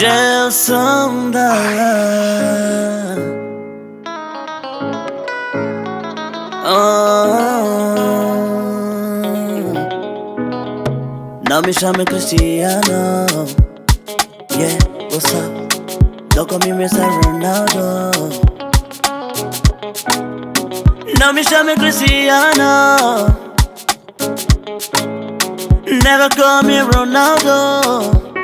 Gelson da oh. Não me chame Cristiano Yeah, what's up? Don't call me Mr. Ronaldo Não me chame Cristiano Never call me Ronaldo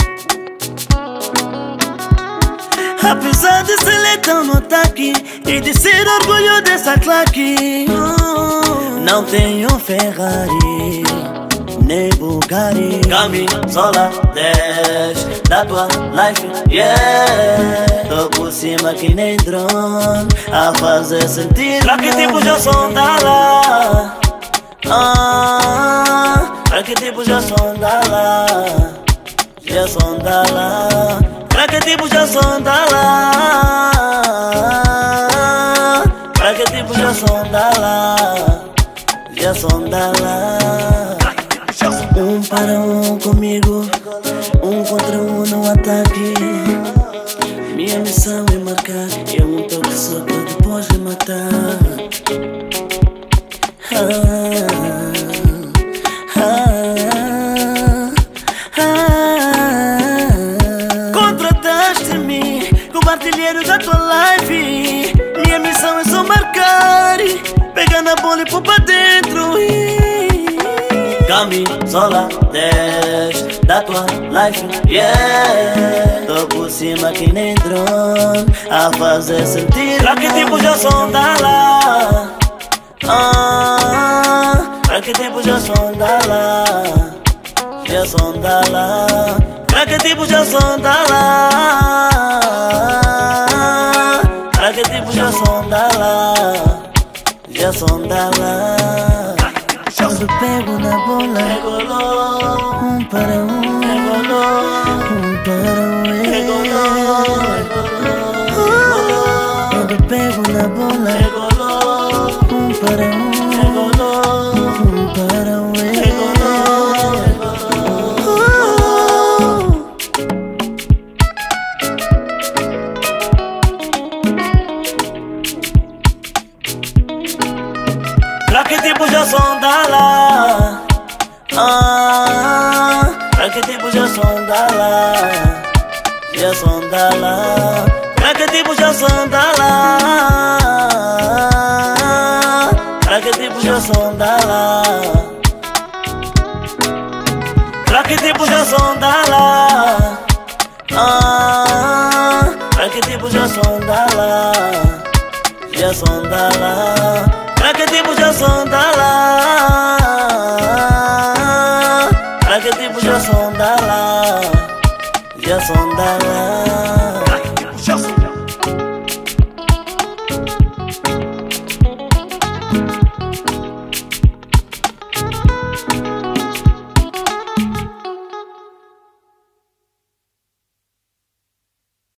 Apesar de ser leitão no ataque E de ser orgulho dessa claque. Não tenho Ferrari Nem Bugatti. Camisola 10 Da tua life, yeah. Tô por cima que nem drone A fazer sentir Pra que tipo já som da lá? Ah, Pra que tipo já som da lá? Som da lá Pra que tipo já som da lá? Pra que tipo já som da lá? Já som da lá. Um para um comigo Um contra um no ataque. Minha missão é marcar E um toque só pra depois rematar. Ah, artilheiro da tua live. Minha missão é só marcar Pegar na bola e pôr pra dentro. Camisola 10 da tua life, yeah. Tô por cima que nem drone A fazer sentir Pra que tipo já som lá? Ah, Pra que tipo já som lá? Já som lá. Pra que tipo já som lá tipo já som da lá Já som da lá Quando pego na bola Um para um Um para um Quando pego na bola Um para um Um para um que tipo já som da lá? Ah, Pra que tipo já som da lá? Já som da lá. Pra que tipo já som da lá? Pra que tipo já som da lá? Pra que tipo já som da lá? Ah, Pra que tipo já som da lá? Já som da lá tipo já som da lá Pra que tipo já som da lá Já som da lá